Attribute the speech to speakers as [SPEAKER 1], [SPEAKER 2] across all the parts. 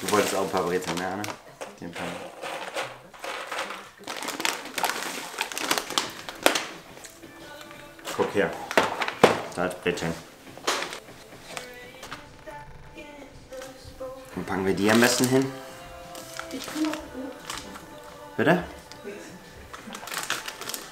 [SPEAKER 1] Du wolltest auch ein paar Brezeln, ne, Anne? Den Fall. Guck her. Da ist Brezeln. Wo packen wir die am besten hin? Bitte?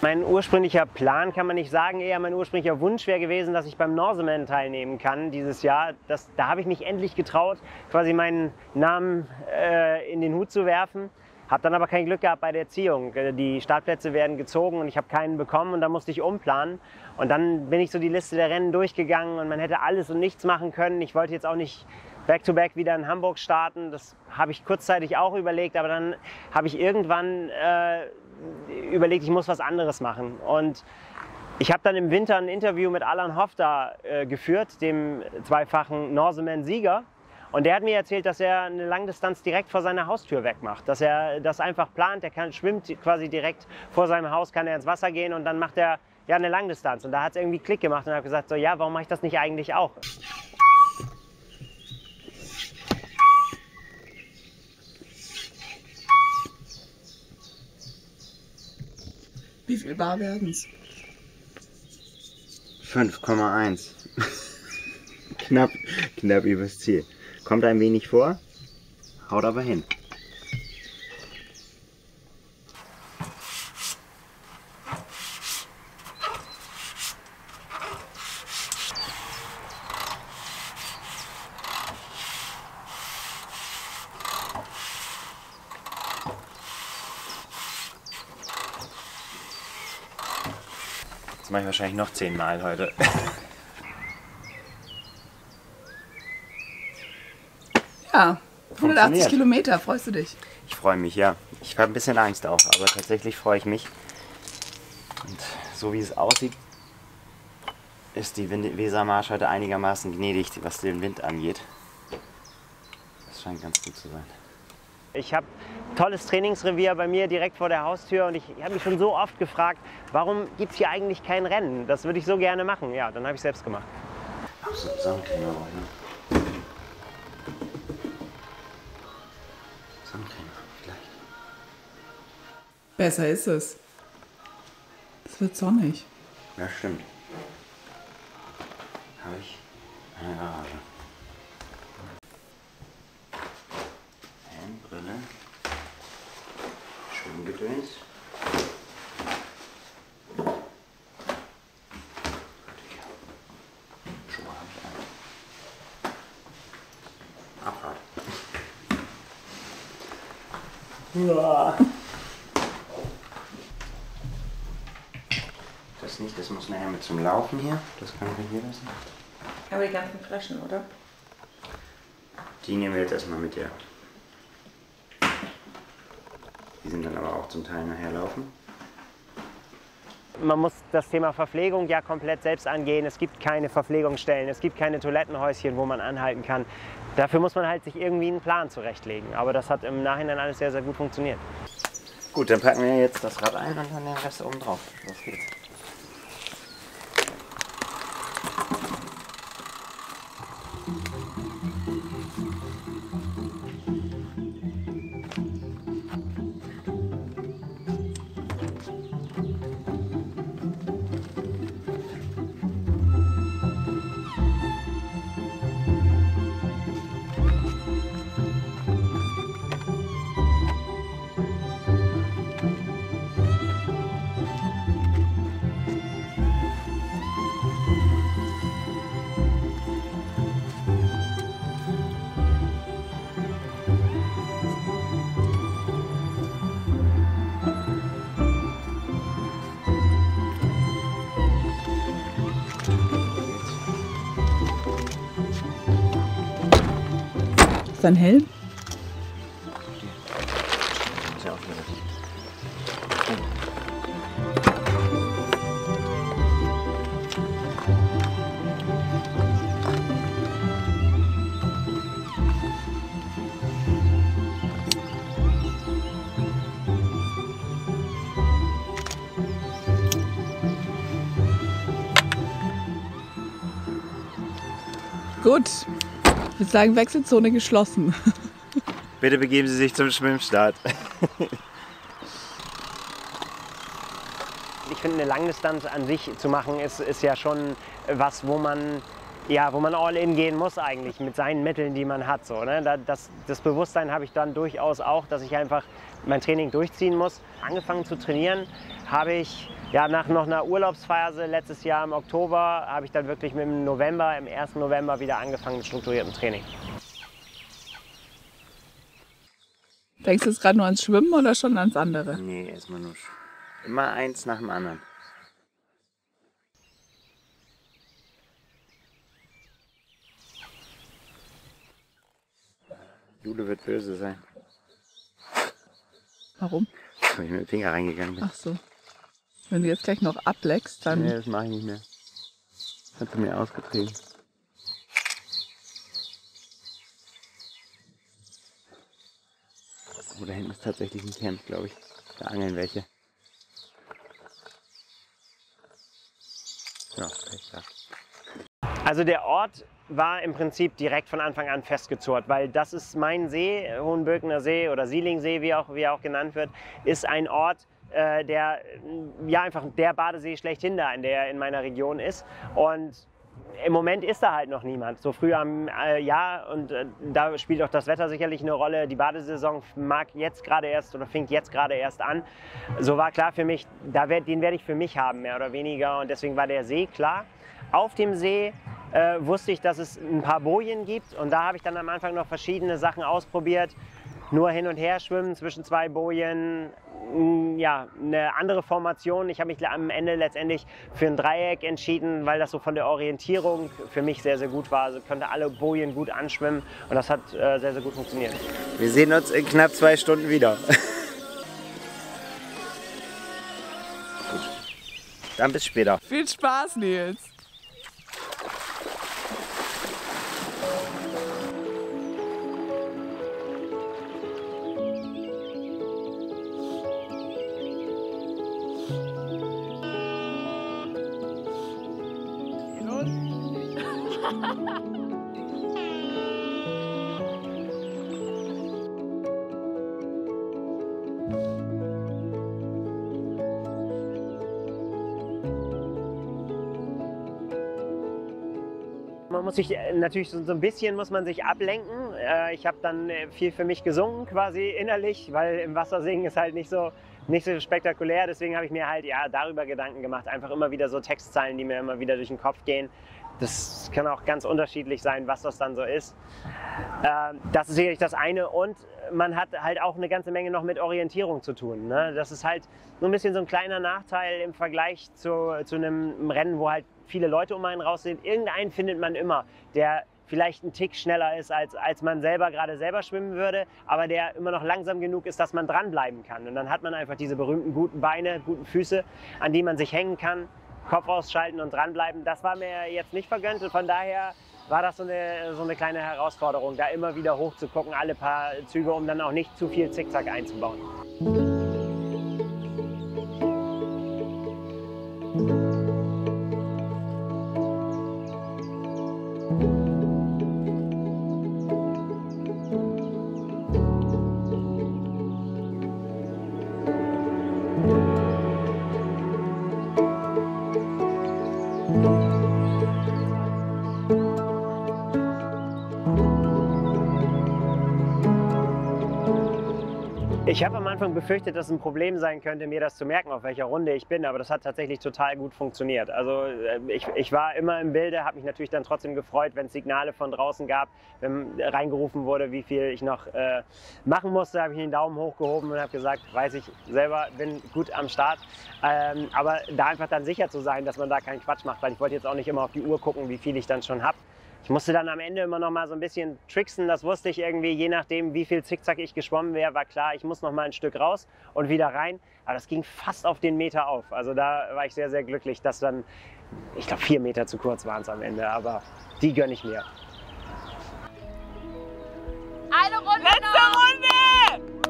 [SPEAKER 2] Mein ursprünglicher Plan kann man nicht sagen, eher mein ursprünglicher Wunsch wäre gewesen, dass ich beim Norseman teilnehmen kann dieses Jahr. Das, da habe ich mich endlich getraut, quasi meinen Namen äh, in den Hut zu werfen. Habe dann aber kein Glück gehabt bei der Erziehung. Äh, Die Startplätze werden gezogen und ich habe keinen bekommen und dann musste ich umplanen. Und dann bin ich so die Liste der Rennen durchgegangen und man hätte alles und nichts machen können. Ich wollte jetzt auch nicht back-to-back wieder in Hamburg starten. Das habe ich kurzzeitig auch überlegt, aber dann habe ich irgendwann äh, überlegt, ich muss was anderes machen. Und ich habe dann im Winter ein Interview mit Alan Hofda äh, geführt, dem zweifachen Norseman-Sieger. Und der hat mir erzählt, dass er eine Langdistanz direkt vor seiner Haustür wegmacht. Dass er das einfach plant. Er kann, schwimmt quasi direkt vor seinem Haus, kann er ins Wasser gehen und dann macht er ja eine Langdistanz. Und da hat es irgendwie Klick gemacht und habe gesagt, so ja, warum mache ich das nicht eigentlich auch?
[SPEAKER 3] Wie viel bar werden's?
[SPEAKER 1] 5,1. knapp, knapp übers Ziel. Kommt ein wenig vor, haut aber hin. Wahrscheinlich noch zehnmal heute.
[SPEAKER 3] Ja, 180
[SPEAKER 1] Funktioniert.
[SPEAKER 3] Kilometer, freust du dich?
[SPEAKER 1] Ich freue mich, ja. Ich habe ein bisschen Angst auch, aber tatsächlich freue ich mich. Und so wie es aussieht, ist die Wesermarsch heute einigermaßen gnädig, was den Wind angeht. Das scheint ganz gut zu sein.
[SPEAKER 2] Ich habe tolles Trainingsrevier bei mir direkt vor der Haustür und ich, ich habe mich schon so oft gefragt, warum gibt es hier eigentlich kein Rennen? Das würde ich so gerne machen. Ja, dann habe ich selbst gemacht.
[SPEAKER 1] Ach so, Sonnencreme auch, ne? Sonnencreme, vielleicht.
[SPEAKER 3] Besser ist es. Es wird sonnig.
[SPEAKER 1] Ja, stimmt. Habe ich eine Garage. Gedöns. Habe ich. Abrad. Das nicht, das muss nachher mit zum Laufen hier. Das kann ich hier lassen.
[SPEAKER 3] Aber die ganzen Flaschen, oder?
[SPEAKER 1] Die nehmen wir jetzt erstmal mit, ja. Die sind dann aber auch zum Teil nachher laufen.
[SPEAKER 2] Man muss das Thema Verpflegung ja komplett selbst angehen. Es gibt keine Verpflegungsstellen, es gibt keine Toilettenhäuschen, wo man anhalten kann. Dafür muss man halt sich irgendwie einen Plan zurechtlegen. Aber das hat im Nachhinein alles sehr, sehr gut funktioniert.
[SPEAKER 1] Gut, dann packen wir jetzt das Rad ein und dann den Rest oben drauf. Los geht's.
[SPEAKER 3] Ist
[SPEAKER 1] auch wieder
[SPEAKER 3] Gut. Ich würde sagen, Wechselzone geschlossen.
[SPEAKER 1] Bitte begeben Sie sich zum Schwimmstart.
[SPEAKER 2] Ich finde, eine Langdistanz an sich zu machen, ist, ist ja schon was, wo man, ja, wo man all in gehen muss eigentlich mit seinen Mitteln, die man hat. So, ne? Da- das, das Bewusstsein habe ich dann durchaus auch, dass ich einfach mein Training durchziehen muss. Angefangen zu trainieren habe ich ja, nach noch einer Urlaubsphase letztes Jahr im Oktober, habe ich dann wirklich mit dem November, im 1. November wieder angefangen mit strukturiertem Training.
[SPEAKER 3] Denkst du jetzt gerade nur ans Schwimmen oder schon ans andere?
[SPEAKER 1] Nee, erstmal nur. Immer eins nach dem anderen. Jule wird böse sein,
[SPEAKER 3] Warum?
[SPEAKER 1] weil ich mit dem Finger reingegangen bin.
[SPEAKER 3] Ach so. Wenn du jetzt gleich noch ableckst, dann.
[SPEAKER 1] Nee, das mache ich nicht mehr. Hat sie mir ausgetrieben. Oh, da hinten ist tatsächlich ein Camp, glaube ich. Da angeln welche. Ja, Pech gehabt.
[SPEAKER 2] Also der Ort war im Prinzip direkt von Anfang an festgezurrt, weil das ist mein See, Hohenbökener See oder Sielingsee, wie, auch, wie er auch genannt wird, ist ein Ort, äh, der ja einfach der Badesee schlechthin da in der in meiner Region ist und im Moment ist da halt noch niemand. So früh am äh, Jahr und äh, da spielt auch das Wetter sicherlich eine Rolle. Die Badesaison mag jetzt gerade erst oder fängt jetzt gerade erst an. So war klar für mich, da werd, den werde ich für mich haben, mehr oder weniger. Und deswegen war der See klar. Auf dem See äh, wusste ich, dass es ein paar Bojen gibt und da habe ich dann am Anfang noch verschiedene Sachen ausprobiert. Nur hin und her schwimmen zwischen zwei Bojen, mm, ja, eine andere Formation. Ich habe mich am Ende letztendlich für ein Dreieck entschieden, weil das so von der Orientierung für mich sehr, sehr gut war. Also konnte alle Bojen gut anschwimmen und das hat äh, sehr, sehr gut funktioniert.
[SPEAKER 1] Wir sehen uns in knapp zwei Stunden wieder. Dann bis später.
[SPEAKER 3] Viel Spaß, Nils.
[SPEAKER 2] Man muss sich äh, natürlich so, ein bisschen muss man sich ablenken. Äh, ich habe dann äh, viel für mich gesungen quasi innerlich, weil im Wasser singen ist halt nicht so nicht so spektakulär. Deswegen habe ich mir halt ja darüber Gedanken gemacht. Einfach immer wieder so Textzeilen, die mir immer wieder durch den Kopf gehen. Das kann auch ganz unterschiedlich sein, was das dann so ist. Äh, das ist sicherlich das eine. Und man hat halt auch eine ganze Menge noch mit Orientierung zu tun. Ne? Das ist halt nur ein bisschen so ein kleiner Nachteil im Vergleich zu, zu einem Rennen, wo halt viele Leute um einen raus sind. Irgendeinen findet man immer, der vielleicht einen Tick schneller ist, als, als man selber gerade selber schwimmen würde, aber der immer noch langsam genug ist, dass man dranbleiben kann. Und dann hat man einfach diese berühmten guten Beine, guten Füße, an die man sich hängen kann, Kopf ausschalten und dranbleiben. Das war mir jetzt nicht vergönnt und von daher war das so eine, so eine kleine Herausforderung, da immer wieder hoch zu gucken, alle paar Züge, um dann auch nicht zu viel Zickzack einzubauen. Ich habe am Anfang befürchtet, dass es ein Problem sein könnte, mir das zu merken, auf welcher Runde ich bin, aber das hat tatsächlich total gut funktioniert. Also äh, ich, ich war immer im Bilde, habe mich natürlich dann trotzdem gefreut, wenn es Signale von draußen gab, wenn reingerufen wurde, wie viel ich noch äh, machen musste, habe ich den Daumen hochgehoben und habe gesagt, weiß ich selber, bin gut am Start. Ähm, aber da einfach dann sicher zu sein, dass man da keinen Quatsch macht, weil ich wollte jetzt auch nicht immer auf die Uhr gucken, wie viel ich dann schon habe. Ich musste dann am Ende immer noch mal so ein bisschen tricksen. Das wusste ich irgendwie, je nachdem, wie viel Zickzack ich geschwommen wäre, war klar, ich muss noch mal ein Stück raus und wieder rein. Aber das ging fast auf den Meter auf. Also da war ich sehr, sehr glücklich, dass dann, ich glaube, vier Meter zu kurz waren es am Ende. Aber die gönne ich mir.
[SPEAKER 4] Eine Runde Letzte Runde!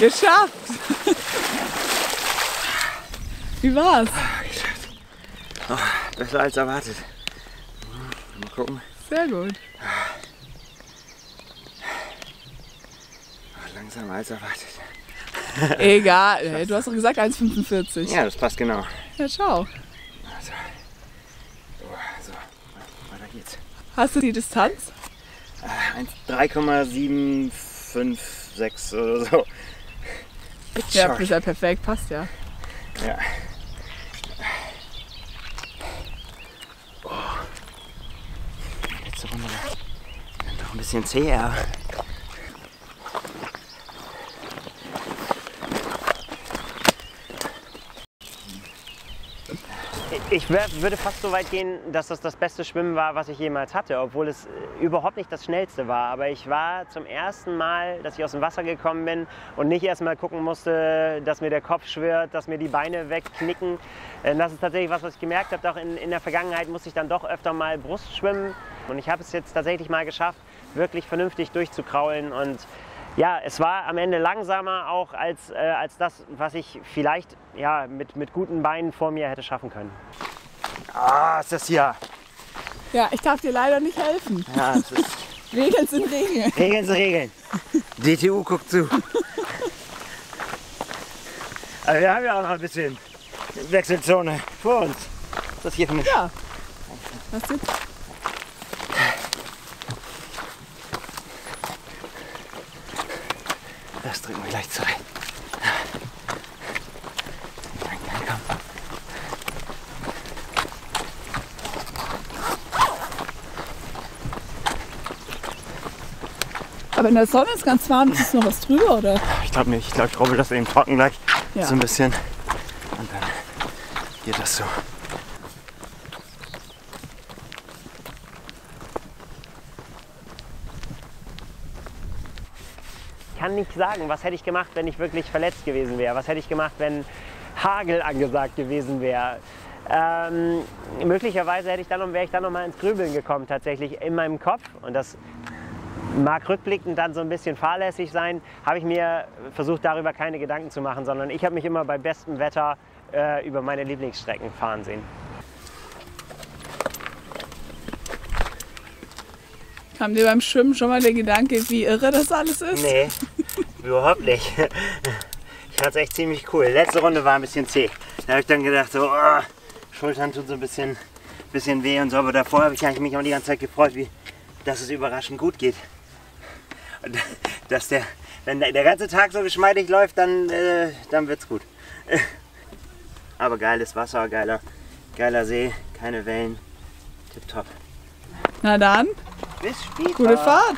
[SPEAKER 3] Geschafft! Wie war's?
[SPEAKER 1] Besser als erwartet. Mal gucken.
[SPEAKER 3] Sehr gut.
[SPEAKER 1] Langsamer als erwartet.
[SPEAKER 3] Egal, ey, du hast doch gesagt 1,45.
[SPEAKER 1] Ja, das passt genau.
[SPEAKER 3] Ja, schau.
[SPEAKER 1] Also. So, weiter geht's.
[SPEAKER 3] Hast du die Distanz?
[SPEAKER 1] 3,756 oder so.
[SPEAKER 3] Ja,
[SPEAKER 1] Short.
[SPEAKER 3] ist ja perfekt, passt ja.
[SPEAKER 1] Ja. Letzte Runde war dann doch ein bisschen zäher.
[SPEAKER 2] Ich würde fast so weit gehen, dass das das beste Schwimmen war, was ich jemals hatte, obwohl es äh, überhaupt nicht das schnellste war. Aber ich war zum ersten Mal, dass ich aus dem Wasser gekommen bin und nicht erst mal gucken musste, dass mir der Kopf schwirrt, dass mir die Beine wegknicken. Äh, Das ist tatsächlich was, was ich gemerkt habe. Auch in, in der Vergangenheit musste ich dann doch öfter mal Brust schwimmen. Und ich habe es jetzt tatsächlich mal geschafft, wirklich vernünftig durchzukraulen. Und ja, es war am Ende langsamer auch als, äh, als das, was ich vielleicht ja, mit, mit guten Beinen vor mir hätte schaffen können.
[SPEAKER 1] Ah, ist das hier.
[SPEAKER 3] Ja, ich darf dir leider nicht helfen.
[SPEAKER 1] Ja, das ist
[SPEAKER 3] Regeln sind Regeln.
[SPEAKER 1] Regeln sind Regeln. DTU guckt zu. Aber wir haben ja auch noch ein bisschen Wechselzone vor uns. Das hier für eine
[SPEAKER 3] Ja. Was jetzt?
[SPEAKER 1] Das drücken wir gleich zurecht. Nein, nein, komm.
[SPEAKER 3] Aber in der Sonne ist ganz warm. Ist noch was drüber, oder?
[SPEAKER 1] Ich glaube nicht. Ich glaube, ich robbel das eben trocken gleich.
[SPEAKER 3] Ja.
[SPEAKER 1] So ein bisschen. Und dann geht das so.
[SPEAKER 2] Kann nicht sagen, was hätte ich gemacht, wenn ich wirklich verletzt gewesen wäre. Was hätte ich gemacht, wenn Hagel angesagt gewesen wäre. Ähm, möglicherweise hätte ich dann, wäre ich dann noch mal ins Grübeln gekommen, tatsächlich in meinem Kopf. Und das mag rückblickend dann so ein bisschen fahrlässig sein, habe ich mir versucht, darüber keine Gedanken zu machen, sondern ich habe mich immer bei bestem Wetter äh, über meine Lieblingsstrecken fahren sehen.
[SPEAKER 3] Kam dir beim Schwimmen schon mal der Gedanke, wie irre das alles ist?
[SPEAKER 1] Nee, überhaupt nicht. Ich fand es echt ziemlich cool. Letzte Runde war ein bisschen zäh. Da habe ich dann gedacht, so, oh, Schultern tun so ein bisschen, bisschen weh und so. Aber davor habe ich eigentlich mich auch die ganze Zeit gefreut, wie, dass es überraschend gut geht. Und dass der, wenn der, der ganze Tag so geschmeidig läuft, dann, äh, dann wird's gut. Aber geiles Wasser, geiler, geiler See, keine Wellen. Tipptopp.
[SPEAKER 3] Na dann,
[SPEAKER 1] Bis später.
[SPEAKER 3] gute Fahrt.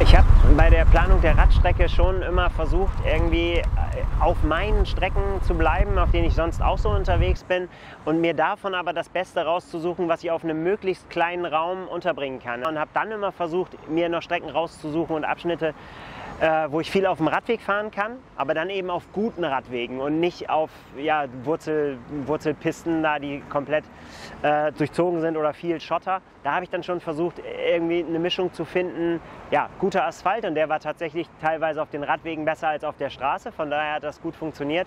[SPEAKER 2] Ich habe bei der Planung der Radstrecke schon immer versucht, irgendwie äh, auf meinen Strecken zu bleiben, auf denen ich sonst auch so unterwegs bin und mir davon aber das Beste rauszusuchen, was ich auf einem möglichst kleinen Raum unterbringen kann. Und habe dann immer versucht, mir noch Strecken rauszusuchen und Abschnitte, äh, wo ich viel auf dem Radweg fahren kann, aber dann eben auf guten Radwegen und nicht auf ja, Wurzel, Wurzelpisten, da die komplett äh, durchzogen sind oder viel Schotter. Da habe ich dann schon versucht, irgendwie eine Mischung zu finden. Ja, guter Asphalt und der war tatsächlich teilweise auf den Radwegen besser als auf der Straße. Von daher hat das gut funktioniert.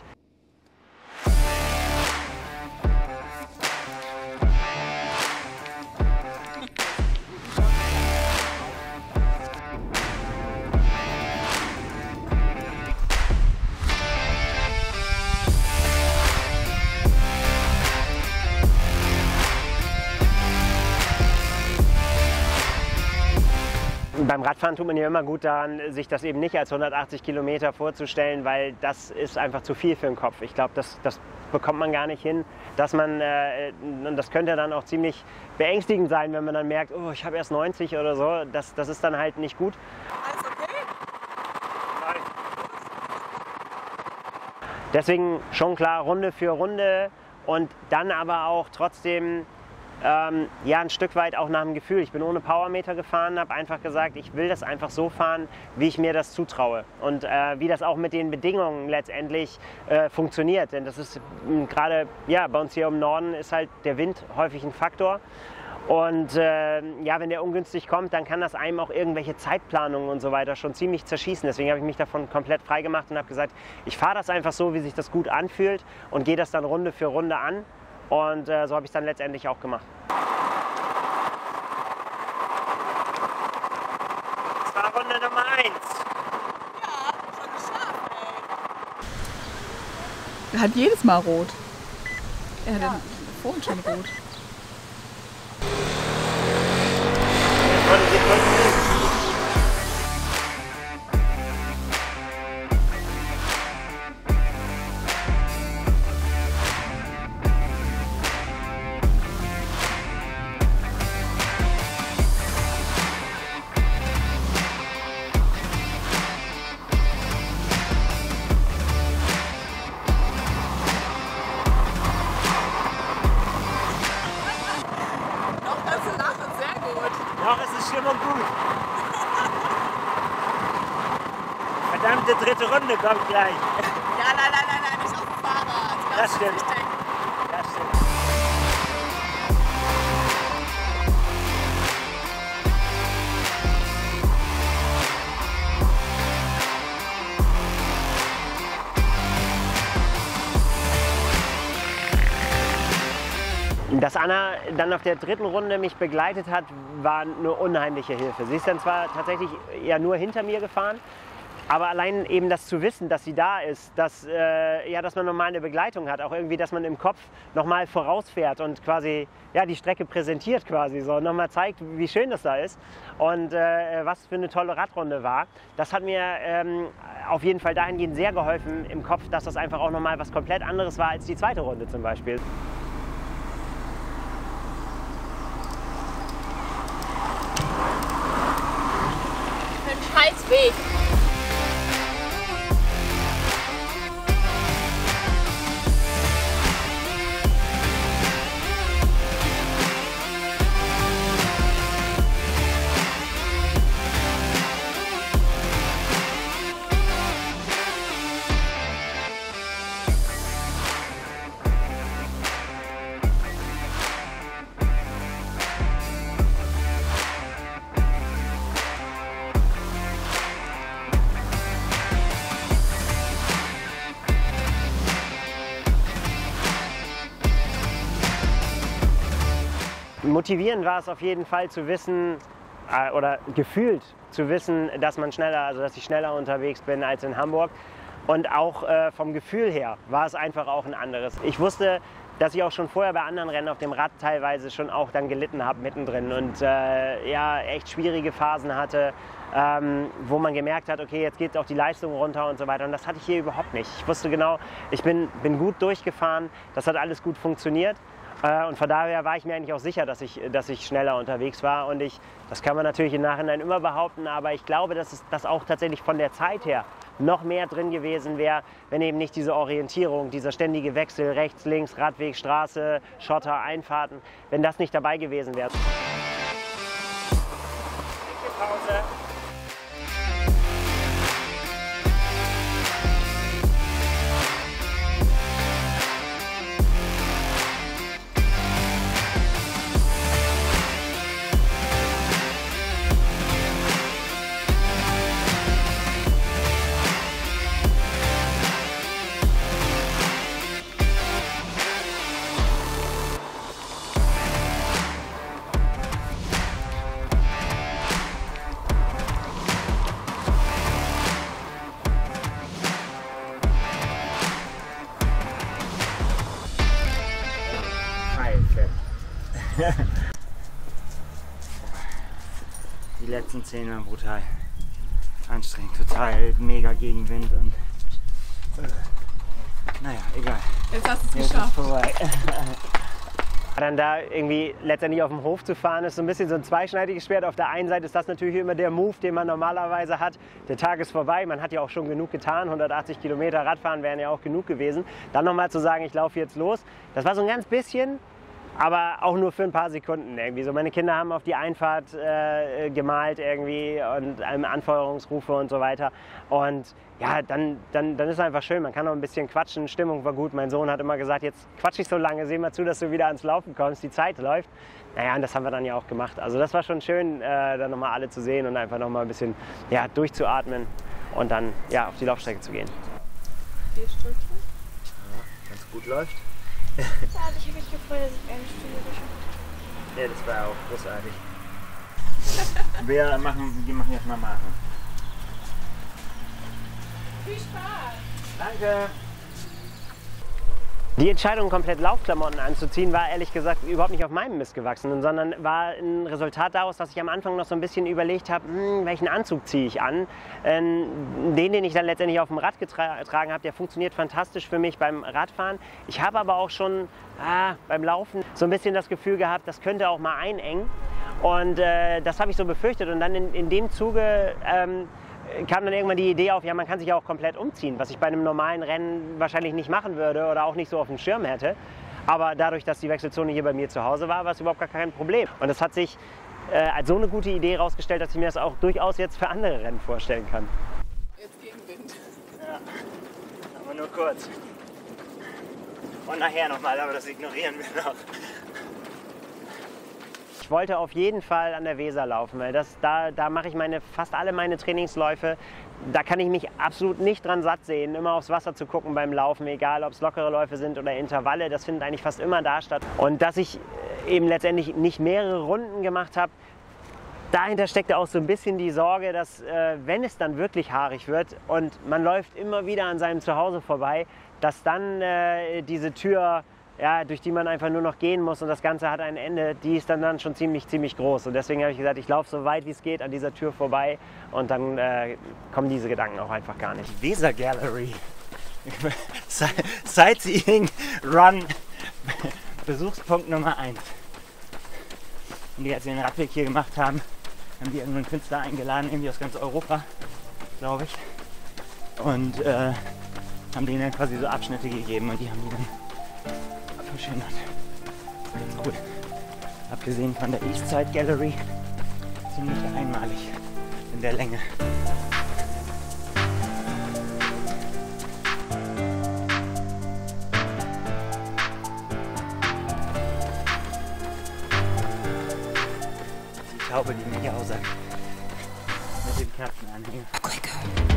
[SPEAKER 2] Beim Radfahren tut man ja immer gut daran, sich das eben nicht als 180 Kilometer vorzustellen, weil das ist einfach zu viel für den Kopf. Ich glaube, das, das bekommt man gar nicht hin, dass man, äh, und das könnte dann auch ziemlich beängstigend sein, wenn man dann merkt, oh, ich habe erst 90 oder so. Das, das ist dann halt nicht gut. Deswegen schon klar Runde für Runde und dann aber auch trotzdem ähm, ja ein Stück weit auch nach dem Gefühl. Ich bin ohne Powermeter gefahren, habe einfach gesagt, ich will das einfach so fahren, wie ich mir das zutraue und äh, wie das auch mit den Bedingungen letztendlich äh, funktioniert. Denn das ist mh, gerade ja bei uns hier im Norden ist halt der Wind häufig ein Faktor. Und äh, ja, wenn der ungünstig kommt, dann kann das einem auch irgendwelche Zeitplanungen und so weiter schon ziemlich zerschießen. Deswegen habe ich mich davon komplett frei gemacht und habe gesagt, ich fahre das einfach so, wie sich das gut anfühlt und gehe das dann Runde für Runde an. Und äh, so habe ich es dann letztendlich auch gemacht. Das war Runde Nummer 1.
[SPEAKER 4] Ja, schon geschafft, ey.
[SPEAKER 3] Er hat jedes Mal rot. Er hat vorhin schon rot.
[SPEAKER 2] Runde kommt gleich.
[SPEAKER 4] Ja, nein, nein, nein, nein, nicht auf dem Fahrrad.
[SPEAKER 2] Das stimmt.
[SPEAKER 4] Richtig.
[SPEAKER 2] Das stimmt. Dass Anna dann auf der dritten Runde mich begleitet hat, war eine unheimliche Hilfe. Sie ist dann zwar tatsächlich ja nur hinter mir gefahren, aber allein eben das zu wissen, dass sie da ist, dass, äh, ja, dass man nochmal eine Begleitung hat, auch irgendwie, dass man im Kopf nochmal vorausfährt und quasi ja, die Strecke präsentiert quasi so, nochmal zeigt, wie schön das da ist und äh, was für eine tolle Radrunde war. Das hat mir ähm, auf jeden Fall dahingehend sehr geholfen im Kopf, dass das einfach auch nochmal was komplett anderes war als die zweite Runde zum Beispiel.
[SPEAKER 4] Für einen
[SPEAKER 2] Motivierend war es auf jeden Fall zu wissen äh, oder gefühlt zu wissen, dass man schneller, also dass ich schneller unterwegs bin als in Hamburg. Und auch äh, vom Gefühl her war es einfach auch ein anderes. Ich wusste, dass ich auch schon vorher bei anderen Rennen auf dem Rad teilweise schon auch dann gelitten habe mittendrin und äh, ja echt schwierige Phasen hatte, ähm, wo man gemerkt hat, okay, jetzt geht auch die Leistung runter und so weiter. Und das hatte ich hier überhaupt nicht. Ich wusste genau, ich bin, bin gut durchgefahren, das hat alles gut funktioniert. Äh, Und von daher war ich mir eigentlich auch sicher, dass ich, dass ich schneller unterwegs war. Und ich, das kann man natürlich im Nachhinein immer behaupten, aber ich glaube, dass es das auch tatsächlich von der Zeit her noch mehr drin gewesen wäre, wenn eben nicht diese Orientierung, dieser ständige Wechsel rechts, links, Radweg, Straße, Schotter, Einfahrten, wenn das nicht dabei gewesen wäre. Pause. Letzten zehn waren brutal anstrengend, total mega Gegenwind und äh, naja, egal.
[SPEAKER 3] Jetzt hast du es
[SPEAKER 2] Jetzt ist
[SPEAKER 3] geschafft.
[SPEAKER 2] vorbei. Dann da irgendwie letztendlich auf dem Hof zu fahren, ist so ein bisschen so ein zweischneidiges Schwert. Auf der einen Seite ist das natürlich immer der Move, den man normalerweise hat. Der Tag ist vorbei, man hat ja auch schon genug getan. 180 Kilometer Radfahren wären ja auch genug gewesen. Dann nochmal zu sagen, ich laufe jetzt los. Das war so ein ganz bisschen aber auch nur für ein paar Sekunden irgendwie. So meine Kinder haben auf die Einfahrt äh, gemalt irgendwie und ähm, Anfeuerungsrufe und so weiter. Und ja, dann, dann, dann ist es einfach schön. Man kann noch ein bisschen quatschen. Stimmung war gut. Mein Sohn hat immer gesagt, jetzt quatsch ich so lange, seh mal zu, dass du wieder ans Laufen kommst. Die Zeit läuft. Naja, und das haben wir dann ja auch gemacht. Also das war schon schön, äh, dann nochmal alle zu sehen und einfach nochmal ein bisschen ja, durchzuatmen und dann ja, auf die Laufstrecke zu gehen.
[SPEAKER 4] Vier Stunden.
[SPEAKER 1] Wenn es gut läuft.
[SPEAKER 5] Also ich habe mich gefreut, dass ich eine Stunde geschafft habe.
[SPEAKER 1] Ja, das war auch großartig. Wir machen, wir machen jetzt mal machen.
[SPEAKER 4] Viel Spaß.
[SPEAKER 1] Danke.
[SPEAKER 2] Die Entscheidung, komplett Laufklamotten anzuziehen, war ehrlich gesagt überhaupt nicht auf meinem Mist gewachsen, sondern war ein Resultat daraus, dass ich am Anfang noch so ein bisschen überlegt habe, hm, welchen Anzug ziehe ich an. Ähm, den, den ich dann letztendlich auf dem Rad getragen habe, der funktioniert fantastisch für mich beim Radfahren. Ich habe aber auch schon ah, beim Laufen so ein bisschen das Gefühl gehabt, das könnte auch mal einengen. Und äh, das habe ich so befürchtet. Und dann in, in dem Zuge ähm, kam dann irgendwann die Idee auf, ja, man kann sich ja auch komplett umziehen, was ich bei einem normalen Rennen wahrscheinlich nicht machen würde oder auch nicht so auf dem Schirm hätte. Aber dadurch, dass die Wechselzone hier bei mir zu Hause war, war es überhaupt gar kein Problem. Und es hat sich äh, als so eine gute Idee herausgestellt, dass ich mir das auch durchaus jetzt für andere Rennen vorstellen kann.
[SPEAKER 4] Jetzt Gegenwind.
[SPEAKER 1] Ja, aber nur kurz. Und nachher nochmal, aber das ignorieren wir noch.
[SPEAKER 2] Ich wollte auf jeden Fall an der Weser laufen, weil das, da, da mache ich meine, fast alle meine Trainingsläufe. Da kann ich mich absolut nicht dran satt sehen, immer aufs Wasser zu gucken beim Laufen, egal ob es lockere Läufe sind oder Intervalle. Das findet eigentlich fast immer da statt. Und dass ich eben letztendlich nicht mehrere Runden gemacht habe, dahinter steckte auch so ein bisschen die Sorge, dass äh, wenn es dann wirklich haarig wird und man läuft immer wieder an seinem Zuhause vorbei, dass dann äh, diese Tür, ja, durch die man einfach nur noch gehen muss und das Ganze hat ein Ende, die ist dann, dann schon ziemlich, ziemlich groß. Und deswegen habe ich gesagt, ich laufe so weit wie es geht an dieser Tür vorbei und dann äh, kommen diese Gedanken auch einfach gar nicht.
[SPEAKER 1] Weser Gallery. Sightseeing Run. Besuchspunkt Nummer 1. Und die, als wir den Radweg hier gemacht haben, haben die irgendeinen Künstler eingeladen, irgendwie aus ganz Europa, glaube ich. Und äh, haben denen dann quasi so Abschnitte gegeben und die haben die dann verschönert. Ganz cool. Abgesehen von der Eastside Gallery, ziemlich einmalig in der Länge. Die Taube, die mich aussagt. Mit dem Kerzenanhänger.
[SPEAKER 2] Häufig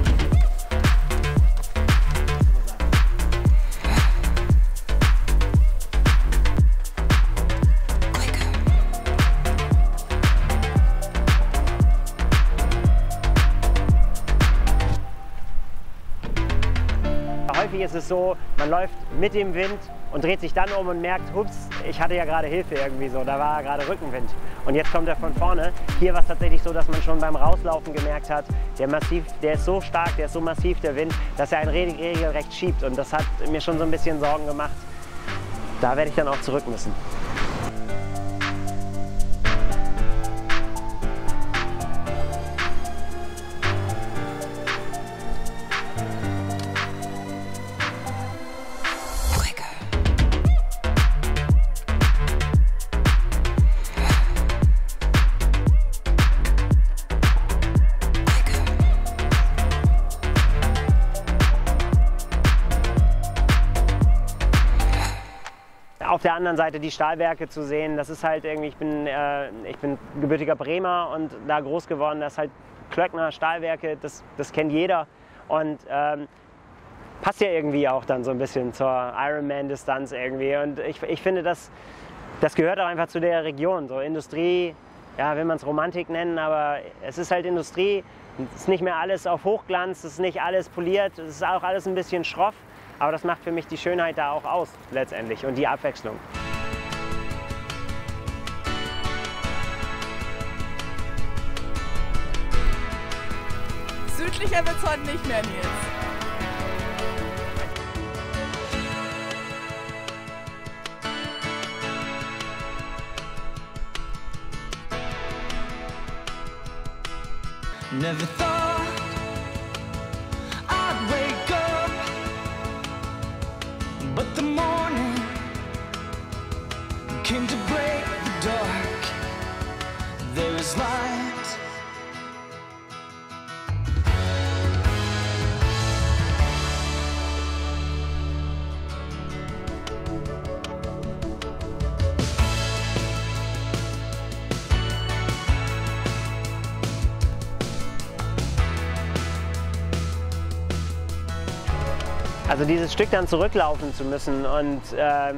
[SPEAKER 2] ist es so, man läuft mit dem Wind und dreht sich dann um und merkt, hups, ich hatte ja gerade Hilfe irgendwie so, da war gerade Rückenwind. Und jetzt kommt er von vorne. Hier war es tatsächlich so, dass man schon beim Rauslaufen gemerkt hat, der, massiv, der ist so stark, der ist so massiv, der Wind, dass er einen reg- regelrecht schiebt. Und das hat mir schon so ein bisschen Sorgen gemacht. Da werde ich dann auch zurück müssen. Anderen Seite die Stahlwerke zu sehen, das ist halt irgendwie, ich bin, äh, ich bin gebürtiger Bremer und da groß geworden, das ist halt Klöckner, Stahlwerke, das, das kennt jeder. Und ähm, passt ja irgendwie auch dann so ein bisschen zur Ironman-Distanz irgendwie. Und ich, ich finde, das, das gehört auch einfach zu der Region. So Industrie, ja, will man es Romantik nennen, aber es ist halt Industrie. Es ist nicht mehr alles auf Hochglanz, es ist nicht alles poliert, es ist auch alles ein bisschen schroff. Aber das macht für mich die Schönheit da auch aus, letztendlich, und die Abwechslung.
[SPEAKER 4] Südlicher wird's heute nicht mehr, Nils.
[SPEAKER 6] Never thought Light.
[SPEAKER 2] Also dieses Stück dann zurücklaufen zu müssen und ähm,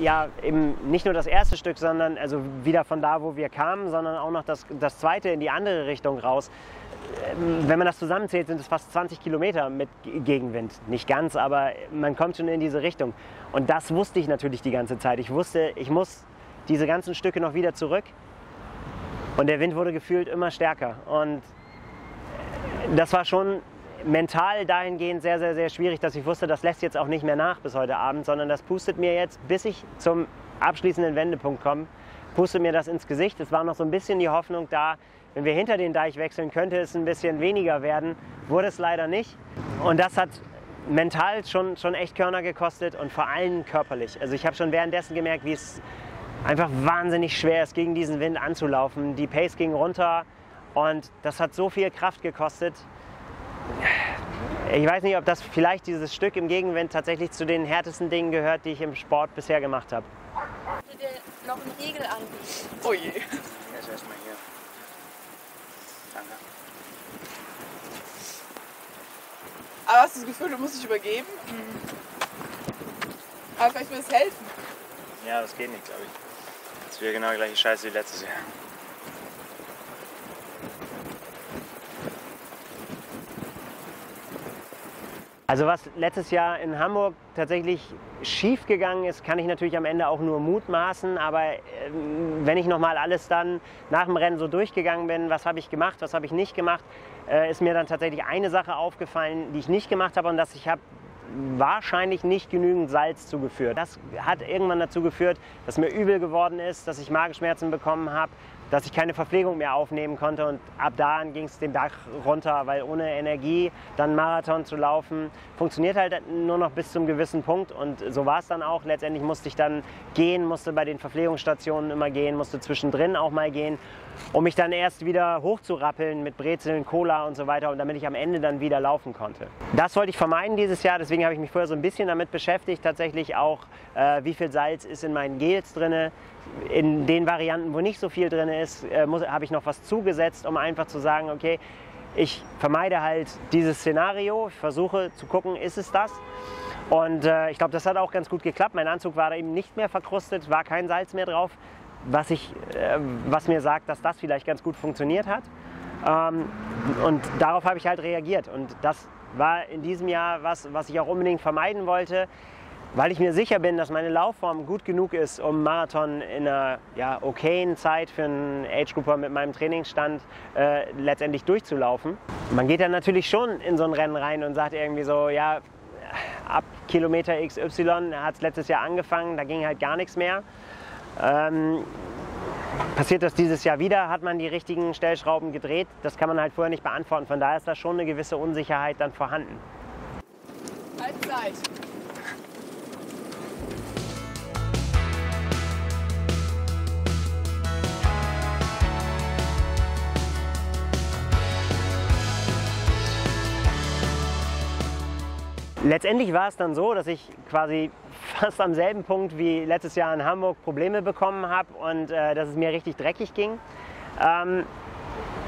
[SPEAKER 2] ja, eben nicht nur das erste Stück, sondern also wieder von da, wo wir kamen, sondern auch noch das, das zweite in die andere Richtung raus. Ähm, Wenn man das zusammenzählt, sind es fast 20 Kilometer mit Gegenwind. Nicht ganz, aber man kommt schon in diese Richtung. Und das wusste ich natürlich die ganze Zeit. Ich wusste, ich muss diese ganzen Stücke noch wieder zurück. Und der Wind wurde gefühlt immer stärker. Und das war schon mental dahingehend sehr, sehr, sehr schwierig, dass ich wusste, das lässt jetzt auch nicht mehr nach bis heute Abend, sondern das pustet mir jetzt, bis ich zum abschließenden Wendepunkt komme, pustet mir das ins Gesicht. Es war noch so ein bisschen die Hoffnung da, wenn wir hinter den Deich wechseln, könnte es ein bisschen weniger werden. Wurde es leider nicht. Und das hat mental schon, schon echt Körner gekostet und vor allem körperlich. Also ich habe schon währenddessen gemerkt, wie es einfach wahnsinnig schwer ist, gegen diesen Wind anzulaufen. Die Pace ging runter und das hat so viel Kraft gekostet. Ich weiß nicht, ob das vielleicht dieses Stück im Gegenwind tatsächlich zu den härtesten Dingen gehört, die ich im Sport bisher gemacht habe.
[SPEAKER 5] Ich würde dir noch einen Riegel anbieten.
[SPEAKER 4] Oh je.
[SPEAKER 1] Der ist erstmal hier. Danke.
[SPEAKER 4] Aber hast du das Gefühl, du musst dich übergeben? Aber vielleicht will es helfen.
[SPEAKER 1] Ja, das geht nicht, glaube ich. Das wieder genau die gleiche Scheiße wie letztes Jahr.
[SPEAKER 2] Also was letztes Jahr in Hamburg tatsächlich schief gegangen ist, kann ich natürlich am Ende auch nur mutmaßen. Aber ähm, wenn ich nochmal alles dann nach dem Rennen so durchgegangen bin, was habe ich gemacht, was habe ich nicht gemacht, äh, ist mir dann tatsächlich eine Sache aufgefallen, die ich nicht gemacht habe und dass ich habe wahrscheinlich nicht genügend Salz zugeführt. Das hat irgendwann dazu geführt, dass mir übel geworden ist, dass ich Magenschmerzen bekommen habe, dass ich keine Verpflegung mehr aufnehmen konnte und ab da ging es den Berg runter, weil ohne Energie dann Marathon zu laufen, funktioniert halt nur noch bis zum gewissen Punkt und so war es dann auch. Letztendlich musste ich dann gehen, musste bei den Verpflegungsstationen immer gehen, musste zwischendrin auch mal gehen, um mich dann erst wieder hochzurappeln mit Brezeln, Cola und so weiter und damit ich am Ende dann wieder laufen konnte. Das wollte ich vermeiden dieses Jahr, deswegen habe ich mich vorher so ein bisschen damit beschäftigt, tatsächlich auch, äh, wie viel Salz ist in meinen Gels drin. In den Varianten, wo nicht so viel drin ist, äh, muss- habe ich noch was zugesetzt, um einfach zu sagen, okay, ich vermeide halt dieses Szenario, ich versuche zu gucken, ist es das? Und äh, ich glaube, das hat auch ganz gut geklappt. Mein Anzug war eben nicht mehr verkrustet, war kein Salz mehr drauf, was, ich, äh, was mir sagt, dass das vielleicht ganz gut funktioniert hat. Ähm, und darauf habe ich halt reagiert. Und das war in diesem Jahr was, was ich auch unbedingt vermeiden wollte, weil ich mir sicher bin, dass meine Laufform gut genug ist, um Marathon in einer ja, okayen Zeit für einen Age-Grouper mit meinem Trainingsstand äh, letztendlich durchzulaufen. Man geht dann natürlich schon in so ein Rennen rein und sagt irgendwie so, ja, ab Kilometer XY hat es letztes Jahr angefangen, da ging halt gar nichts mehr. Ähm, passiert das dieses Jahr wieder? Hat man die richtigen Stellschrauben gedreht? Das kann man halt vorher nicht beantworten. Von daher ist da schon eine gewisse Unsicherheit dann vorhanden.
[SPEAKER 4] Halbzeit.
[SPEAKER 2] Letztendlich war es dann so, dass ich quasi fast am selben Punkt wie letztes Jahr in Hamburg Probleme bekommen habe und äh, dass es mir richtig dreckig ging. Ähm,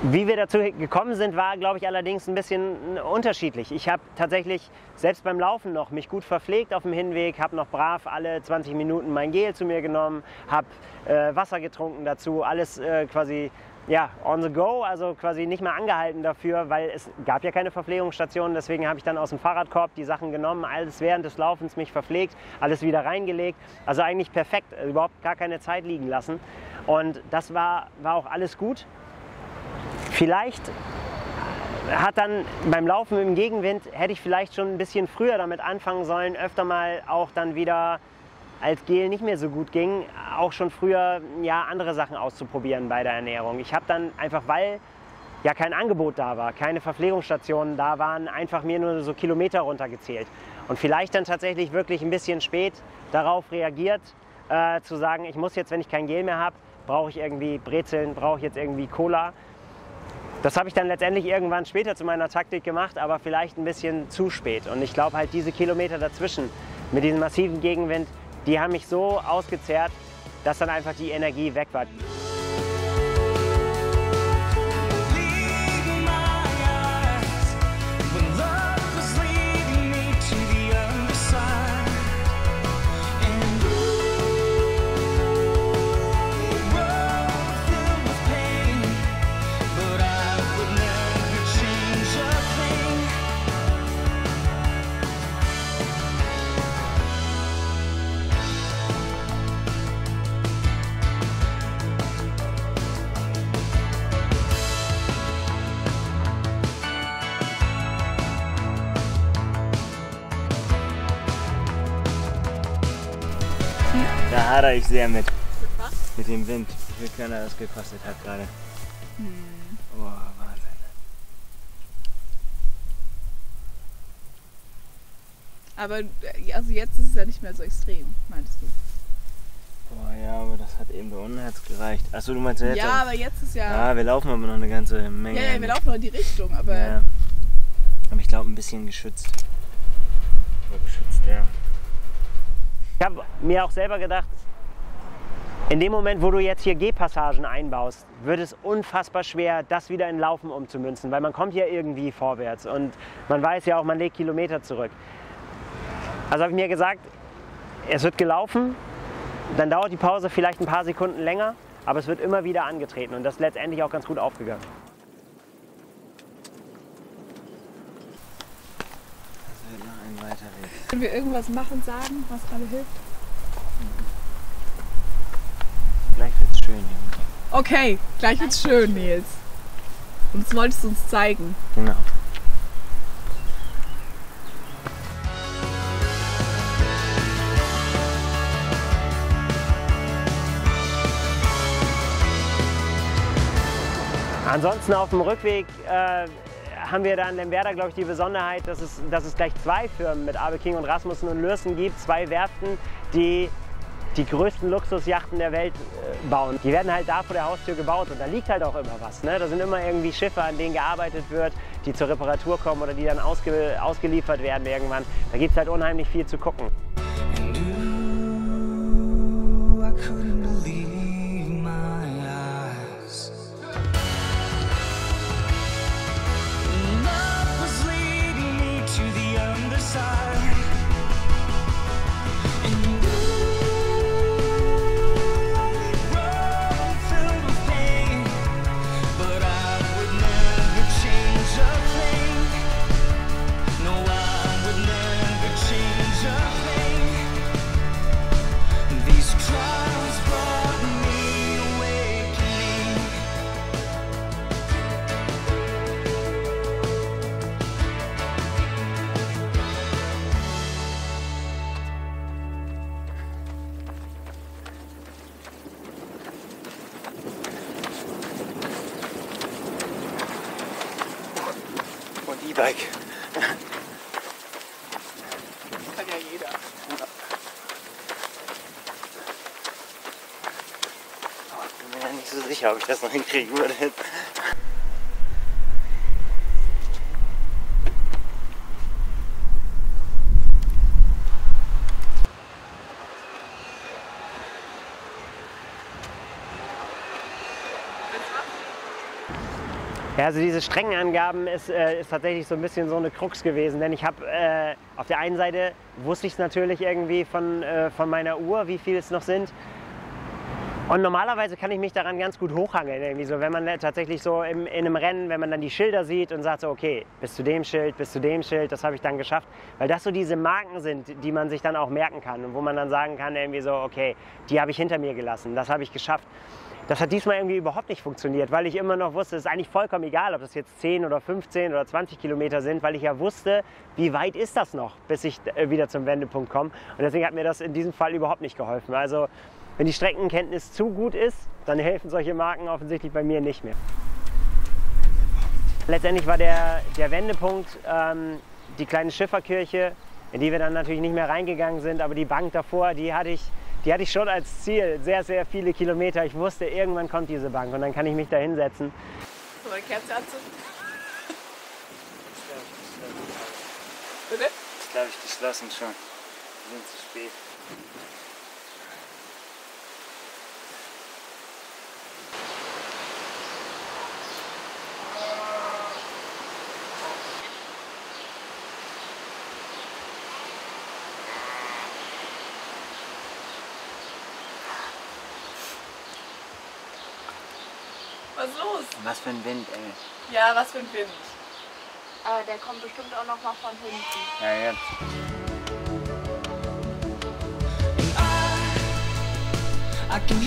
[SPEAKER 2] wie wir dazu gekommen sind, war, glaube ich, allerdings ein bisschen unterschiedlich. Ich habe tatsächlich selbst beim Laufen noch mich gut verpflegt auf dem Hinweg, habe noch brav alle 20 Minuten mein Gel zu mir genommen, habe äh, Wasser getrunken dazu, alles äh, quasi ja, on the go, also quasi nicht mehr angehalten dafür, weil es gab ja keine Verpflegungsstation. Deswegen habe ich dann aus dem Fahrradkorb die Sachen genommen, alles während des Laufens mich verpflegt, alles wieder reingelegt. Also eigentlich perfekt, überhaupt gar keine Zeit liegen lassen. Und das war, war auch alles gut. Vielleicht hat dann beim Laufen im Gegenwind, hätte ich vielleicht schon ein bisschen früher damit anfangen sollen, öfter mal auch dann wieder als Gel nicht mehr so gut ging, auch schon früher ja, andere Sachen auszuprobieren bei der Ernährung. Ich habe dann einfach, weil ja kein Angebot da war, keine Verpflegungsstationen da waren, einfach mir nur so Kilometer runtergezählt. Und vielleicht dann tatsächlich wirklich ein bisschen spät darauf reagiert, äh, zu sagen, ich muss jetzt, wenn ich kein Gel mehr habe, brauche ich irgendwie Brezeln, brauche ich jetzt irgendwie Cola. Das habe ich dann letztendlich irgendwann später zu meiner Taktik gemacht, aber vielleicht ein bisschen zu spät. Und ich glaube halt diese Kilometer dazwischen mit diesem massiven Gegenwind, die haben mich so ausgezehrt, dass dann einfach die Energie weg war.
[SPEAKER 1] Hadere ich sehr mit.
[SPEAKER 4] Mit
[SPEAKER 1] dem Wind. Wie viel Körner das gekostet hat gerade. Oh, Wahnsinn.
[SPEAKER 4] Aber äh, also jetzt ist es ja nicht mehr so extrem, meinst du?
[SPEAKER 1] Boah, ja, aber das hat eben unten hat's gereicht. Achso, du meinst ja jetzt?
[SPEAKER 4] Ja, aber jetzt ist ja.
[SPEAKER 1] Ja, wir laufen aber noch eine ganze Menge.
[SPEAKER 4] Ja, ja, wir laufen noch in die Richtung, aber
[SPEAKER 1] Ja. Aber ich glaube, ein bisschen geschützt. Oder geschützt, ja.
[SPEAKER 2] Ich habe mir auch selber gedacht, in dem Moment, wo du jetzt hier Gehpassagen einbaust, wird es unfassbar schwer, das wieder in Laufen umzumünzen, weil man kommt ja irgendwie vorwärts und man weiß ja auch, man legt Kilometer zurück. Also habe ich mir gesagt, es wird gelaufen, dann dauert die Pause vielleicht ein paar Sekunden länger, aber es wird immer wieder angetreten und das ist letztendlich auch ganz gut aufgegangen.
[SPEAKER 1] Das wird noch ein weiter Weg.
[SPEAKER 4] können wir irgendwas machen, sagen, was gerade hilft?
[SPEAKER 1] Gleich wird's schön.
[SPEAKER 4] Okay, gleich wird's schön, Nils. Und das wolltest du uns zeigen.
[SPEAKER 1] Genau.
[SPEAKER 2] Ansonsten auf dem Rückweg äh, haben wir da in Lemberda, glaube ich, die Besonderheit, dass es, dass es gleich zwei Firmen mit Abe King und Rasmussen und Lürsen gibt, zwei Werften, die die größten Luxusjachten der Welt äh, bauen. Die werden halt da vor der Haustür gebaut und da liegt halt auch immer was. Ne? Da sind immer irgendwie Schiffe, an denen gearbeitet wird, die zur Reparatur kommen oder die dann ausge ausgeliefert werden irgendwann. Da gibt es halt unheimlich viel zu gucken.
[SPEAKER 1] Sicher, ob ich das noch hinkriegen würde.
[SPEAKER 2] Ja, also diese Streckenangaben ist, äh, ist tatsächlich so ein bisschen so eine Krux gewesen, denn ich habe äh, auf der einen Seite wusste ich es natürlich irgendwie von, äh, von meiner Uhr, wie viel es noch sind. Und normalerweise kann ich mich daran ganz gut hochhangeln. Irgendwie so, wenn man tatsächlich so im, in einem Rennen, wenn man dann die Schilder sieht und sagt so, okay, bis zu dem Schild, bis zu dem Schild, das habe ich dann geschafft. Weil das so diese Marken sind, die man sich dann auch merken kann und wo man dann sagen kann, irgendwie so, okay, die habe ich hinter mir gelassen, das habe ich geschafft. Das hat diesmal irgendwie überhaupt nicht funktioniert, weil ich immer noch wusste, es ist eigentlich vollkommen egal, ob das jetzt 10 oder 15 oder 20 Kilometer sind, weil ich ja wusste, wie weit ist das noch, bis ich äh, wieder zum Wendepunkt komme. Und deswegen hat mir das in diesem Fall überhaupt nicht geholfen. Also wenn die Streckenkenntnis zu gut ist, dann helfen solche Marken offensichtlich bei mir nicht mehr. Letztendlich war der, der Wendepunkt ähm, die kleine Schifferkirche, in die wir dann natürlich nicht mehr reingegangen sind, aber die Bank davor, die hatte ich, die hatte ich schon als Ziel, sehr, sehr viele Kilometer. Ich wusste, irgendwann kommt diese Bank und dann kann ich mich da hinsetzen.
[SPEAKER 4] So, eine Kerze anzünden. Bitte?
[SPEAKER 1] ist, glaube ich, geschlossen schon. Wir sind zu spät.
[SPEAKER 4] Los?
[SPEAKER 1] Was für ein Wind, ey.
[SPEAKER 4] Ja, was für ein Wind.
[SPEAKER 5] Aber der kommt bestimmt auch noch mal von hinten.
[SPEAKER 1] Ja, ja.
[SPEAKER 6] I can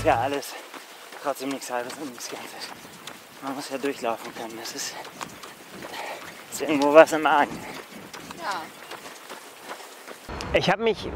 [SPEAKER 1] ist ja alles trotzdem nichts halbes und nichts Ganzes. Man muss ja durchlaufen können. Das ist, ist irgendwo was im Argen.
[SPEAKER 4] Ja.
[SPEAKER 2] Ich habe mich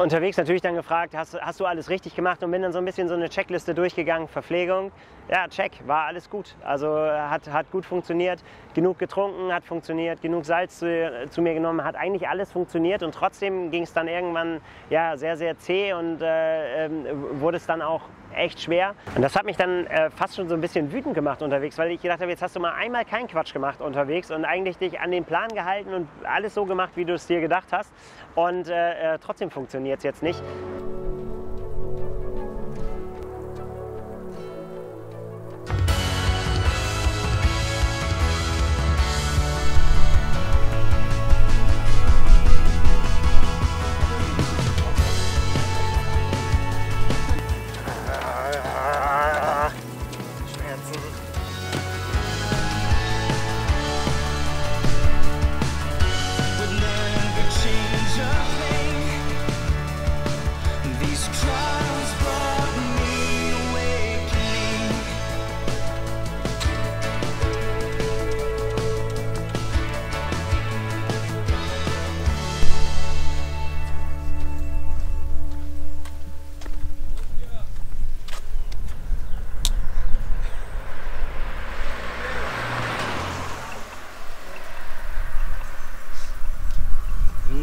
[SPEAKER 2] unterwegs natürlich dann gefragt, hast, hast du alles richtig gemacht und bin dann so ein bisschen so eine Checkliste durchgegangen. Verpflegung, ja, check, war alles gut. Also hat, hat gut funktioniert. Genug getrunken, hat funktioniert. Genug Salz zu, zu mir genommen, hat eigentlich alles funktioniert. Und trotzdem ging es dann irgendwann ja, sehr, sehr zäh und äh, ähm, wurde es dann auch echt schwer. Und das hat mich dann äh, fast schon so ein bisschen wütend gemacht unterwegs, weil ich gedacht habe, jetzt hast du mal einmal keinen Quatsch gemacht unterwegs und eigentlich dich an den Plan gehalten und alles so gemacht, wie du es dir gedacht hast. Und äh, äh, trotzdem funktioniert es jetzt nicht.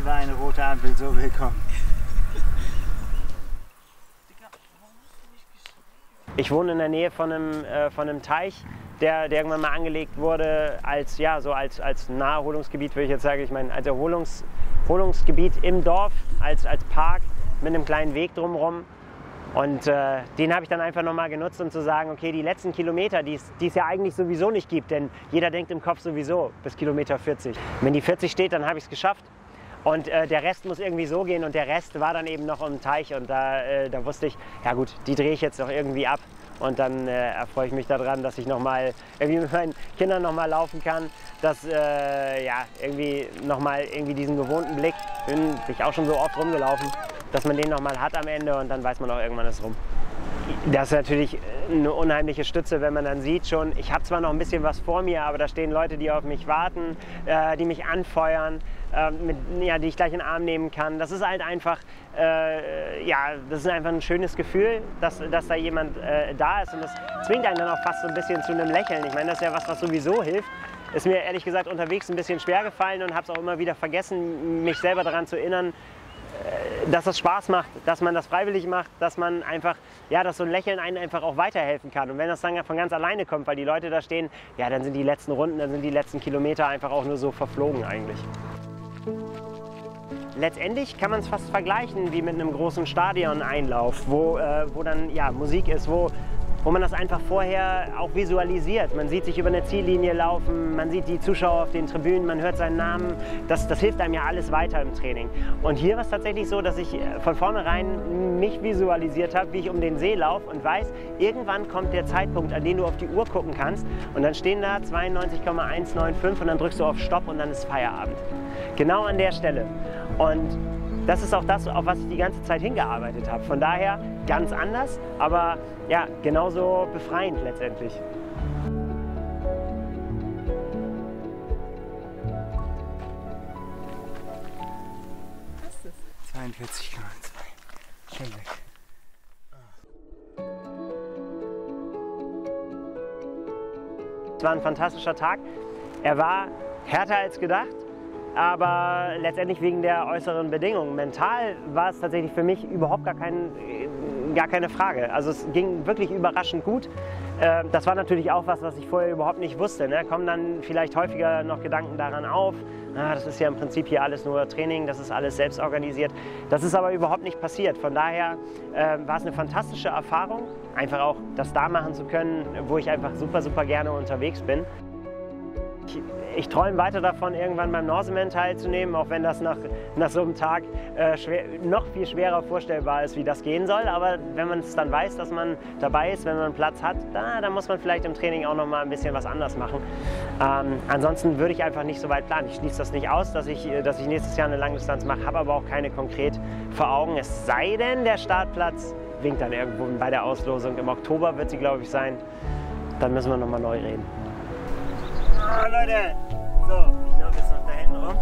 [SPEAKER 1] War eine rote Ampel so willkommen.
[SPEAKER 2] Ich wohne in der Nähe von einem, äh, von einem Teich, der, der irgendwann mal angelegt wurde als, ja, so als, als Naherholungsgebiet, würde ich jetzt sagen. Ich meine, als Erholungs, Erholungsgebiet im Dorf, als, als Park mit einem kleinen Weg drumherum. Und äh, den habe ich dann einfach nochmal genutzt, um zu sagen, okay, die letzten Kilometer, die es ja eigentlich sowieso nicht gibt, denn jeder denkt im Kopf sowieso bis Kilometer 40. Wenn die 40 steht, dann habe ich es geschafft. Und äh, der Rest muss irgendwie so gehen und der Rest war dann eben noch im Teich und da, äh, da wusste ich, ja gut, die drehe ich jetzt noch irgendwie ab und dann äh, erfreue ich mich daran, dass ich nochmal irgendwie mit meinen Kindern nochmal laufen kann, dass äh, ja irgendwie nochmal irgendwie diesen gewohnten Blick, bin ich auch schon so oft rumgelaufen, dass man den nochmal hat am Ende und dann weiß man auch irgendwann ist rum. Das ist natürlich eine unheimliche Stütze, wenn man dann sieht schon, ich habe zwar noch ein bisschen was vor mir, aber da stehen Leute, die auf mich warten, äh, die mich anfeuern, äh, mit, ja, die ich gleich in den Arm nehmen kann. Das ist halt einfach, äh, ja, das ist einfach ein schönes Gefühl, dass, dass da jemand äh, da ist und das zwingt einen dann auch fast so ein bisschen zu einem Lächeln. Ich meine, das ist ja was, was sowieso hilft. Ist mir ehrlich gesagt unterwegs ein bisschen schwer gefallen und habe es auch immer wieder vergessen, mich selber daran zu erinnern, dass es Spaß macht, dass man das freiwillig macht, dass man einfach, ja, dass so ein Lächeln einen einfach auch weiterhelfen kann. Und wenn das dann von ganz alleine kommt, weil die Leute da stehen, ja, dann sind die letzten Runden, dann sind die letzten Kilometer einfach auch nur so verflogen eigentlich. Letztendlich kann man es fast vergleichen wie mit einem großen Stadion-Einlauf, wo, äh, wo dann ja, Musik ist, wo wo man das einfach vorher auch visualisiert. Man sieht sich über eine Ziellinie laufen, man sieht die Zuschauer auf den Tribünen, man hört seinen Namen. Das, das hilft einem ja alles weiter im Training. Und hier war es tatsächlich so, dass ich äh, von vornherein mich visualisiert habe, wie ich um den See laufe und weiß, irgendwann kommt der Zeitpunkt, an den du auf die Uhr gucken kannst und dann stehen da 92,195 und dann drückst du auf Stopp und dann ist Feierabend. Genau an der Stelle. Und das ist auch das, auf was ich die ganze Zeit hingearbeitet habe. Von daher ganz anders, aber ja, genauso befreiend letztendlich.
[SPEAKER 4] Was ist das?
[SPEAKER 1] 42,2. Schön weg.
[SPEAKER 2] Es war ein fantastischer Tag. Er war härter als gedacht, aber letztendlich wegen der äußeren Bedingungen. Mental war es tatsächlich für mich überhaupt gar, kein, gar keine Frage. Also es ging wirklich überraschend gut. Äh, Das war natürlich auch was, was ich vorher überhaupt nicht wusste. Ne? Kommen dann vielleicht häufiger noch Gedanken daran auf, ah, das ist ja im Prinzip hier alles nur Training, das ist alles selbst organisiert. Das ist aber überhaupt nicht passiert. Von daher äh, war es eine fantastische Erfahrung, einfach auch das da machen zu können, wo ich einfach super, super gerne unterwegs bin. Ich, ich träume weiter davon, irgendwann beim Norseman teilzunehmen, auch wenn das nach, nach so einem Tag äh, schwer, noch viel schwerer vorstellbar ist, wie das gehen soll. Aber wenn man es dann weiß, dass man dabei ist, wenn man Platz hat, da, dann muss man vielleicht im Training auch noch mal ein bisschen was anders machen. Ähm, ansonsten würde ich einfach nicht so weit planen. Ich schließe das nicht aus, dass ich, äh, dass ich nächstes Jahr eine Langdistanz mache, habe aber auch keine konkret vor Augen. Es sei denn, der Startplatz winkt dann irgendwo bei der Auslosung. Im Oktober wird sie, glaube ich, sein. Dann müssen wir noch mal neu reden. Ah, Leute, so, ich laufe jetzt noch da hinten rum.